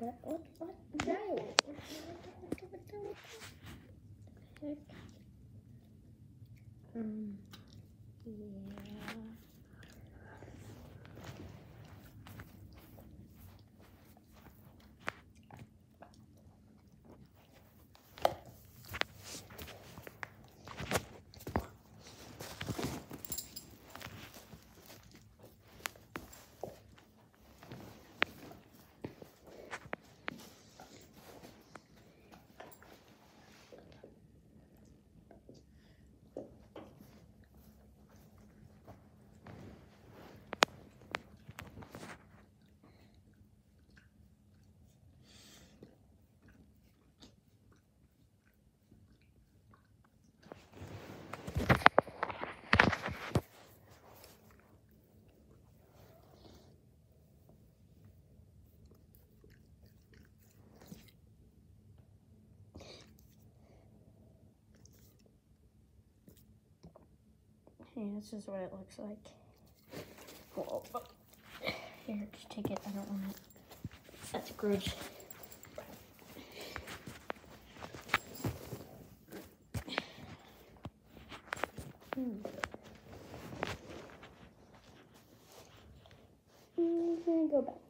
that. What? What? No. Um. Yeah. Hey, this is what it looks like. Whoa. Here, just take it. I don't want it. That's gross. Hmm. I'm gonna go back.